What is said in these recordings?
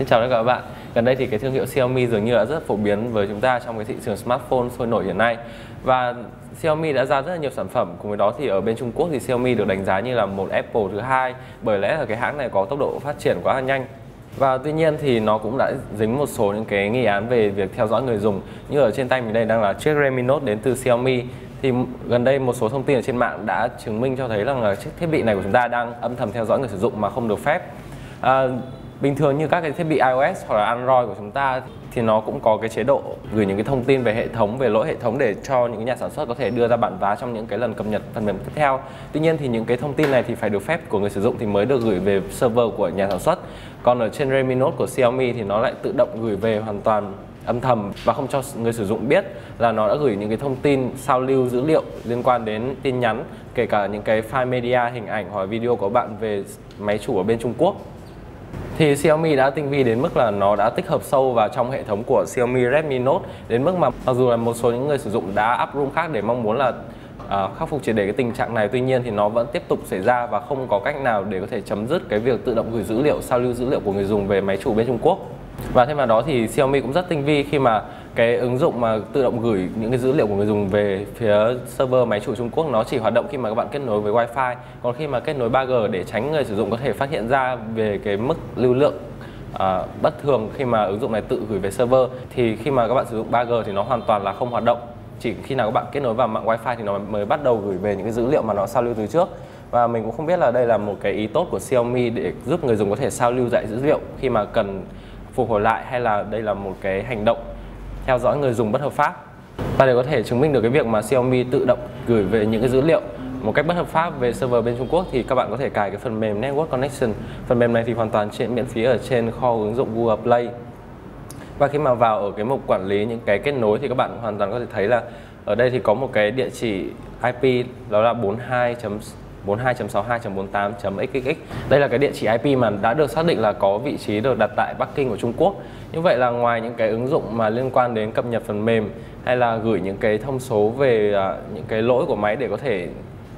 Xin chào tất cả các bạn. Gần đây thì cái thương hiệu Xiaomi dường như đã rất phổ biến với chúng ta trong cái thị trường smartphone sôi nổi hiện nay. Và Xiaomi đã ra rất là nhiều sản phẩm cùng với đó thì ở bên Trung Quốc thì Xiaomi được đánh giá như là một Apple thứ hai bởi lẽ là cái hãng này có tốc độ phát triển quá là nhanh. Và tuy nhiên thì nó cũng đã dính một số những cái nghi án về việc theo dõi người dùng như ở trên tay mình đây đang là chiếc Redmi Note đến từ Xiaomi thì gần đây một số thông tin ở trên mạng đã chứng minh cho thấy rằng là chiếc thiết bị này của chúng ta đang âm thầm theo dõi người sử dụng mà không được phép. À, bình thường như các cái thiết bị iOS hoặc là Android của chúng ta thì nó cũng có cái chế độ gửi những cái thông tin về hệ thống, về lỗi hệ thống để cho những cái nhà sản xuất có thể đưa ra bản vá trong những cái lần cập nhật phần mềm tiếp theo. Tuy nhiên thì những cái thông tin này thì phải được phép của người sử dụng thì mới được gửi về server của nhà sản xuất. Còn ở trên Redmi Note của Xiaomi thì nó lại tự động gửi về hoàn toàn âm thầm và không cho người sử dụng biết là nó đã gửi những cái thông tin sao lưu dữ liệu liên quan đến tin nhắn, kể cả những cái file media, hình ảnh hoặc video của bạn về máy chủ ở bên Trung Quốc thì Xiaomi đã tinh vi đến mức là nó đã tích hợp sâu vào trong hệ thống của Xiaomi Redmi Note đến mức mà mặc dù là một số những người sử dụng đã up room khác để mong muốn là à, khắc phục triệt để cái tình trạng này. Tuy nhiên thì nó vẫn tiếp tục xảy ra và không có cách nào để có thể chấm dứt cái việc tự động gửi dữ liệu sao lưu dữ liệu của người dùng về máy chủ bên Trung Quốc. Và thêm vào đó thì Xiaomi cũng rất tinh vi khi mà cái ứng dụng mà tự động gửi những cái dữ liệu của người dùng về phía server máy chủ Trung Quốc nó chỉ hoạt động khi mà các bạn kết nối với Wi-Fi. Còn khi mà kết nối 3G để tránh người sử dụng có thể phát hiện ra về cái mức lưu lượng à, bất thường khi mà ứng dụng này tự gửi về server thì khi mà các bạn sử dụng 3G thì nó hoàn toàn là không hoạt động. Chỉ khi nào các bạn kết nối vào mạng Wi-Fi thì nó mới bắt đầu gửi về những cái dữ liệu mà nó sao lưu từ trước. Và mình cũng không biết là đây là một cái ý tốt của Xiaomi để giúp người dùng có thể sao lưu lại dữ liệu khi mà cần phục hồi lại hay là đây là một cái hành động theo dõi người dùng bất hợp pháp và để có thể chứng minh được cái việc mà Xiaomi tự động gửi về những cái dữ liệu một cách bất hợp pháp về server bên Trung Quốc, thì các bạn có thể cài cái phần mềm Network Connection. Phần mềm này thì hoàn toàn trên, miễn phí ở trên kho ứng dụng Google Play. Và khi mà vào ở cái mục quản lý những cái kết nối thì các bạn hoàn toàn có thể thấy là ở đây thì có một cái địa chỉ IP đó là 42. 42.62.48.xxx Đây là cái địa chỉ IP mà đã được xác định là có vị trí được đặt tại Bắc Kinh của Trung Quốc. Như vậy là ngoài những cái ứng dụng mà liên quan đến cập nhật phần mềm hay là gửi những cái thông số về à, những cái lỗi của máy để có thể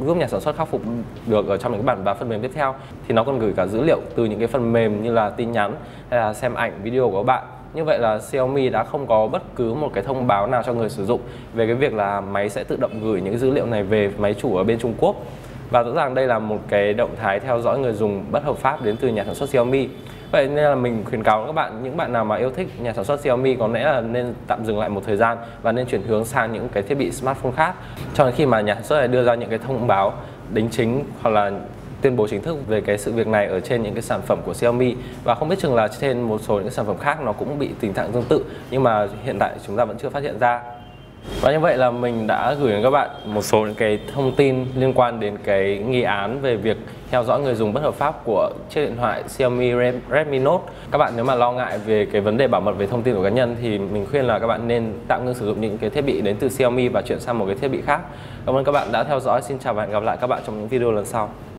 giúp nhà sản xuất khắc phục được ở trong những bản vá phần mềm tiếp theo, thì nó còn gửi cả dữ liệu từ những cái phần mềm như là tin nhắn hay là xem ảnh, video của các bạn. Như vậy là Xiaomi đã không có bất cứ một cái thông báo nào cho người sử dụng về cái việc là máy sẽ tự động gửi những dữ liệu này về máy chủ ở bên Trung Quốc và rõ ràng đây là một cái động thái theo dõi người dùng bất hợp pháp đến từ nhà sản xuất Xiaomi. Vậy nên là mình khuyến cáo các bạn, những bạn nào mà yêu thích nhà sản xuất Xiaomi có lẽ là nên tạm dừng lại một thời gian và nên chuyển hướng sang những cái thiết bị smartphone khác. Cho đến khi mà nhà sản xuất này đưa ra những cái thông báo đính chính hoặc là tuyên bố chính thức về cái sự việc này ở trên những cái sản phẩm của Xiaomi. Và không biết chừng là trên một số những sản phẩm khác nó cũng bị tình trạng tương tự, nhưng mà hiện tại chúng ta vẫn chưa phát hiện ra và như vậy là mình đã gửi đến các bạn một số những cái thông tin liên quan đến cái nghi án về việc theo dõi người dùng bất hợp pháp của chiếc điện thoại Xiaomi Redmi Note. Các bạn nếu mà lo ngại về cái vấn đề bảo mật về thông tin của cá nhân thì mình khuyên là các bạn nên tạm ngưng sử dụng những cái thiết bị đến từ Xiaomi và chuyển sang một cái thiết bị khác. Cảm ơn các bạn đã theo dõi. Xin chào và hẹn gặp lại các bạn trong những video lần sau.